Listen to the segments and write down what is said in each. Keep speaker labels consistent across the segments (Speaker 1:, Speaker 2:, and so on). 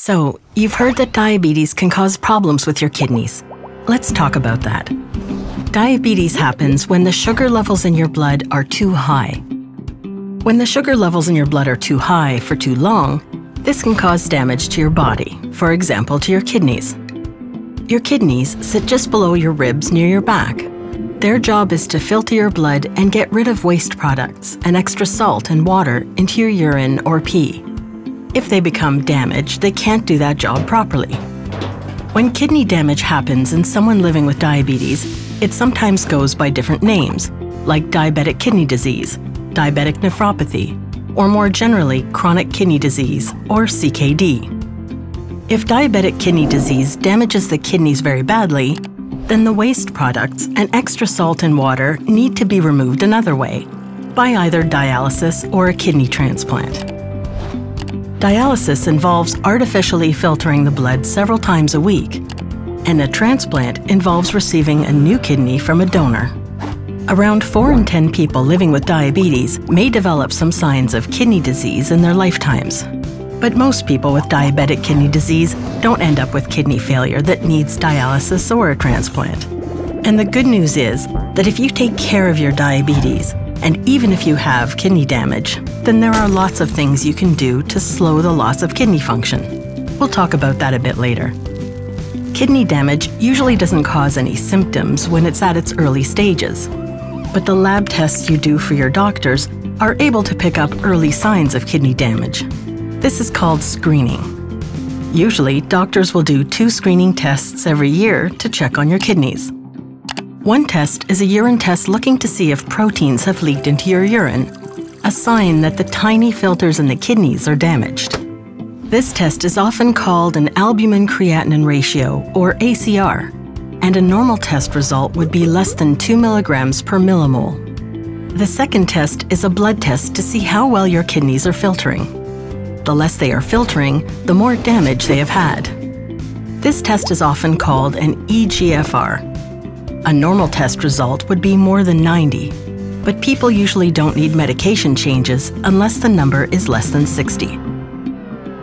Speaker 1: So, you've heard that diabetes can cause problems with your kidneys. Let's talk about that. Diabetes happens when the sugar levels in your blood are too high. When the sugar levels in your blood are too high for too long, this can cause damage to your body, for example, to your kidneys. Your kidneys sit just below your ribs near your back. Their job is to filter your blood and get rid of waste products and extra salt and water into your urine or pee. If they become damaged, they can't do that job properly. When kidney damage happens in someone living with diabetes, it sometimes goes by different names, like diabetic kidney disease, diabetic nephropathy, or more generally, chronic kidney disease, or CKD. If diabetic kidney disease damages the kidneys very badly, then the waste products and extra salt and water need to be removed another way, by either dialysis or a kidney transplant. Dialysis involves artificially filtering the blood several times a week, and a transplant involves receiving a new kidney from a donor. Around 4 in 10 people living with diabetes may develop some signs of kidney disease in their lifetimes. But most people with diabetic kidney disease don't end up with kidney failure that needs dialysis or a transplant. And the good news is that if you take care of your diabetes, and even if you have kidney damage, then there are lots of things you can do to slow the loss of kidney function. We'll talk about that a bit later. Kidney damage usually doesn't cause any symptoms when it's at its early stages. But the lab tests you do for your doctors are able to pick up early signs of kidney damage. This is called screening. Usually, doctors will do two screening tests every year to check on your kidneys. One test is a urine test looking to see if proteins have leaked into your urine, a sign that the tiny filters in the kidneys are damaged. This test is often called an albumin creatinine ratio, or ACR, and a normal test result would be less than 2 milligrams per millimole. The second test is a blood test to see how well your kidneys are filtering the less they are filtering, the more damage they have had. This test is often called an EGFR. A normal test result would be more than 90, but people usually don't need medication changes unless the number is less than 60.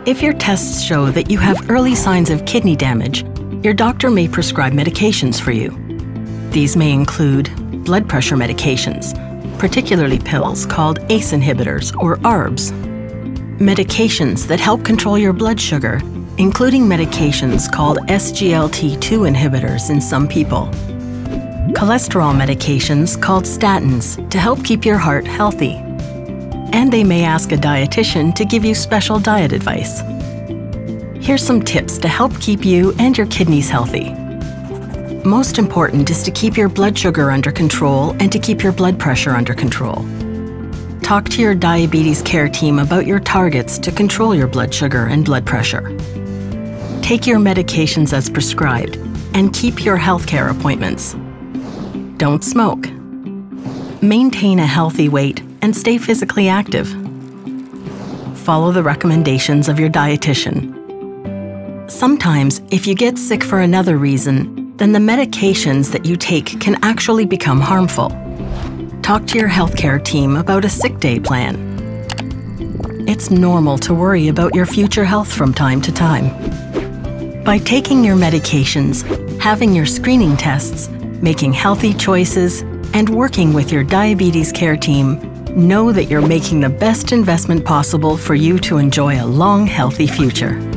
Speaker 1: If your tests show that you have early signs of kidney damage, your doctor may prescribe medications for you. These may include blood pressure medications, particularly pills called ACE inhibitors or ARBs, medications that help control your blood sugar, including medications called SGLT2 inhibitors in some people, cholesterol medications called statins to help keep your heart healthy, and they may ask a dietitian to give you special diet advice. Here's some tips to help keep you and your kidneys healthy. Most important is to keep your blood sugar under control and to keep your blood pressure under control. Talk to your diabetes care team about your targets to control your blood sugar and blood pressure. Take your medications as prescribed and keep your healthcare appointments. Don't smoke. Maintain a healthy weight and stay physically active. Follow the recommendations of your dietitian. Sometimes, if you get sick for another reason, then the medications that you take can actually become harmful talk to your healthcare team about a sick day plan. It's normal to worry about your future health from time to time. By taking your medications, having your screening tests, making healthy choices, and working with your diabetes care team, know that you're making the best investment possible for you to enjoy a long, healthy future.